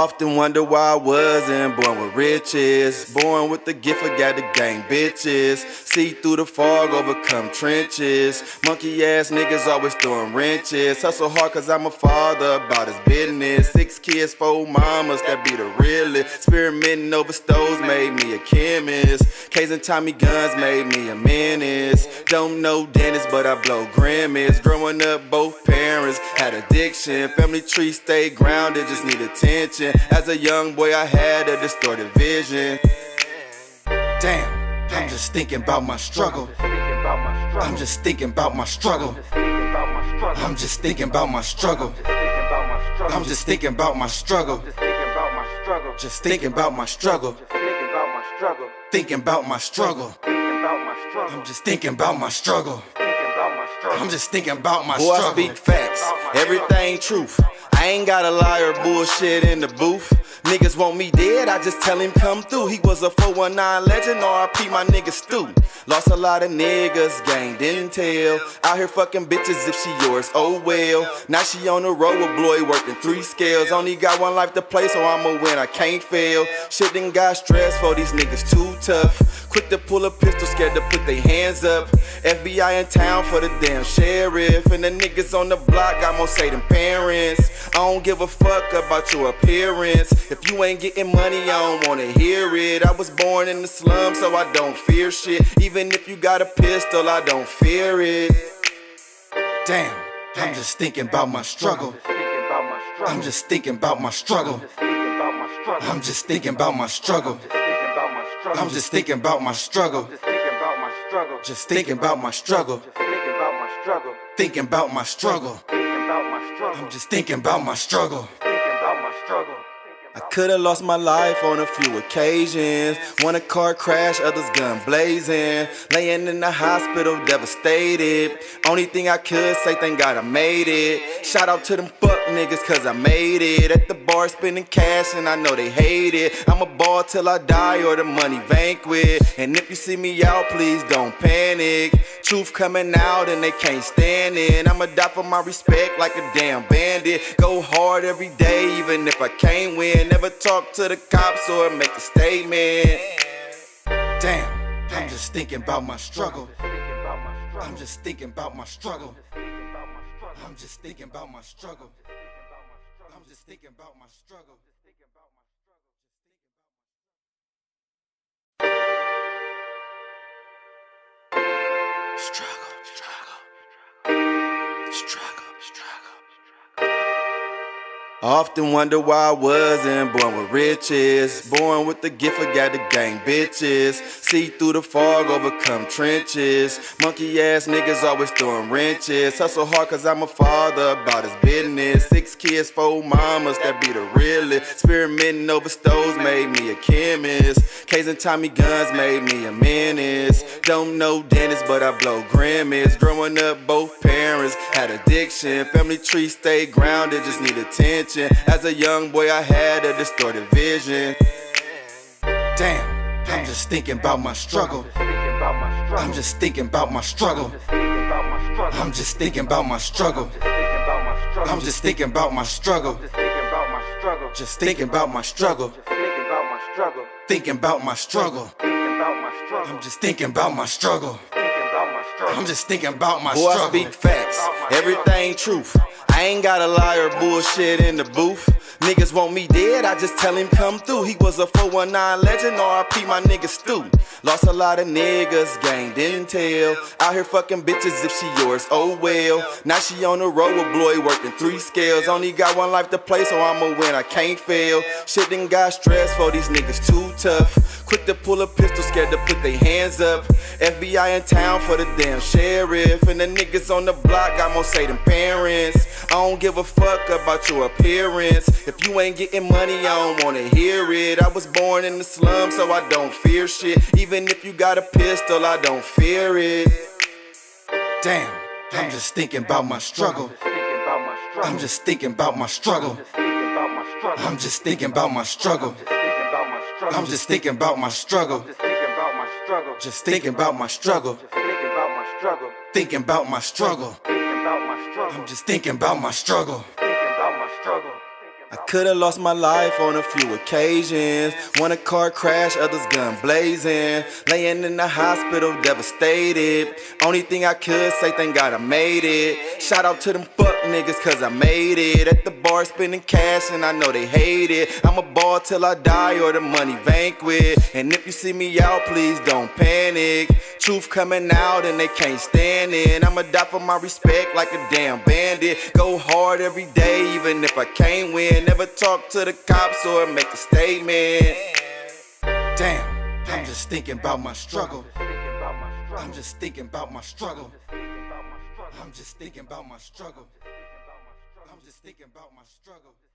Often wonder why I wasn't born with riches. Born with the gift of got the gang bitches. See through the fog, overcome trenches. Monkey ass niggas always throwing wrenches. Hustle hard cause I'm a father about his business. Six kids, four mamas, that be the realest. Experimenting over stoves made me a chemist. K's and Tommy guns made me a menace. Don't know Dennis, but I blow grimace. Growing up, both parents had addiction. Family tree stayed grounded, just need attention. As a young boy, I had a distorted vision. Damn, I'm just thinking about my struggle. I'm just thinking about my struggle. I'm just thinking about my struggle. I'm just thinking about my struggle. Just thinking about my struggle. Thinking about my struggle. I'm just thinking about my struggle. I'm just thinking about my struggle. Boy, I speak facts, everything truth. I ain't got a liar bullshit in the booth. Niggas want me dead, I just tell him come through. He was a 419 legend, RP my nigga Stu. Lost a lot of niggas, gang didn't tell. Out here fucking bitches if she yours, oh well. Now she on the road with Bloy working three scales. Only got one life to play, so I'ma win, I can't fail. Shit done got stressed for these niggas too tough. Quick to pull a pistol, scared to put their hands up. FBI in town for the damn sheriff. And the niggas on the block got more say than parents. I don't give a fuck about your appearance. If you ain't getting money, I don't wanna hear it. I was born in the slum, so I don't fear shit. Even if you got a pistol, I don't fear it. Damn, I'm just thinking about my struggle. I'm just thinking about my struggle. I'm just thinking about my struggle. I'm just thinking about my struggle. Just thinkin' about my struggle. Just thinking about my struggle. Thinking about my struggle. I'm just thinking about my struggle. I could've lost my life on a few occasions. One a car crash, others gun blazing. Laying in the hospital, devastated. Only thing I could say, thank God I made it. Shout out to them fuck niggas, cause I made it. At the bar spending cash, and I know they hate it. I'm a ball till I die or the money vanquish. And if you see me out, please don't panic. Truth coming out and they can't stand it. I'ma die for my respect like a damn bandit. Go hard every day, even if I can't win. Never talk to the cops or make a statement. Damn, I'm just thinking about my struggle. I'm just thinking about my struggle. I'm just thinking about my struggle. I'm just thinking about my struggle. Often wonder why I wasn't born with riches. Born with the gift of got the gang bitches. See through the fog, overcome trenches. Monkey ass niggas always throwing wrenches. Hustle hard cause I'm a father about his business. Six kids, four mamas, that be the realest. Experimenting over stoves made me a chemist. K's and Tommy guns made me a menace. Don't know Dennis, but I blow grimace. Growing up, both parents had addiction. Family tree stayed grounded, just need attention. As a young boy, I had a distorted vision. Damn, I'm just thinking about my struggle. I'm just thinking about my struggle. I'm just thinking about my struggle. I'm just thinking about my struggle. Just thinking about my struggle. Just thinking about my struggle. Thinking about my struggle. I'm just thinking about my struggle. I'm just thinking about my Boy, I speak facts, everything truth. I ain't got a liar bullshit in the booth. Niggas want me dead, I just tell him come through. He was a 419 legend, RP my nigga Stu. Lost a lot of niggas, gang didn't tell. Out here fucking bitches if she yours, oh well. Now she on the road with Bloy working three scales. Only got one life to play, so I'ma win, I can't fail. Shit done got stressed for these niggas too tough. Quick to pull a pistol, scared to put their hands up. FBI in town for the damn sheriff. And the niggas on the block got more say than parents. I don't give a fuck about your appearance. If you ain't getting money, I don't wanna hear it. I was born in the slum, so I don't fear shit. Even if you got a pistol, I don't fear it. Damn, I'm just thinking about my struggle. I'm just thinking about my struggle. I'm just thinking about my struggle. I'm just thinking about my struggle. Just thinkin' about my struggle Just thinking about my struggle. Thinking about my struggle. I'm just thinking about my struggle. Could've lost my life on a few occasions. One a car crash, others gun blazing. Laying in the hospital, devastated. Only thing I could say, thank God I made it. Shout out to them fuck niggas, cause I made it. At the bar spending cash, and I know they hate it. I'm a ball till I die or the money vanquish. And if you see me out, please don't panic. Truth coming out and they can't stand it. I'ma die for my respect like a damn bandit. Go hard every day, even if I can't win never talk to the cops or make a statement. Damn, I'm just thinking about my struggle. I'm just thinking about my struggle. I'm just thinking about my struggle. I'm just thinking about my struggle. Struggle,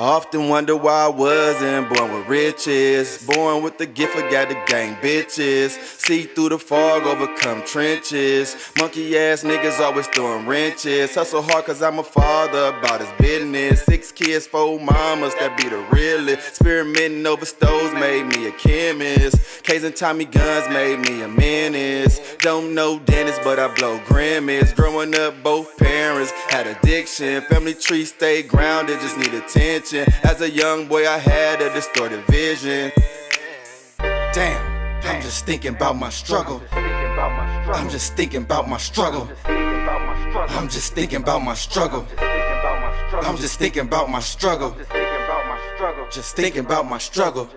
often wonder why I wasn't born with riches. Born with the gift of got the gang bitches. See through the fog, overcome trenches. Monkey ass niggas always throwing wrenches. Hustle hard cause I'm a father about his business. Six kids, four mamas, that be the realest. Experimenting over stoves made me a chemist. K's and Tommy guns made me a menace. Don't know Dennis, but I blow grimace. Growing up, both parents had addiction. Family tree stayed grounded, just need attention. As a young boy, I had a distorted vision. Damn, I'm just thinking about my struggle. I'm just thinking about my struggle. I'm just thinking about my struggle. I'm just thinking about my struggle. Just thinking about my struggle.